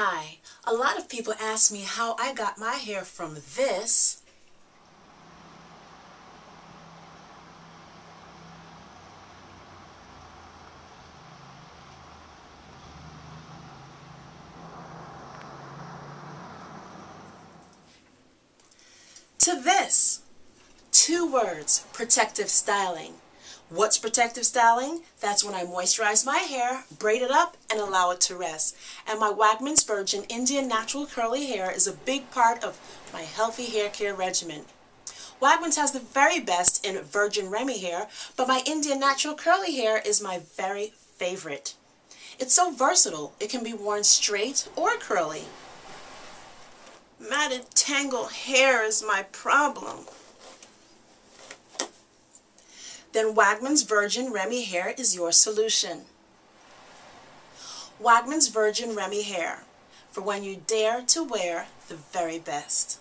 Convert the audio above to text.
Hi, a lot of people ask me how I got my hair from this to this. Two words, protective styling. What's protective styling? That's when I moisturize my hair, braid it up, and allow it to rest. And my Wagman's Virgin Indian Natural Curly Hair is a big part of my healthy hair care regimen. Wagman's has the very best in Virgin Remy hair, but my Indian Natural Curly Hair is my very favorite. It's so versatile, it can be worn straight or curly. Matted tangled hair is my problem. Then Wagman's Virgin Remy Hair is your solution. Wagman's Virgin Remy Hair, for when you dare to wear the very best.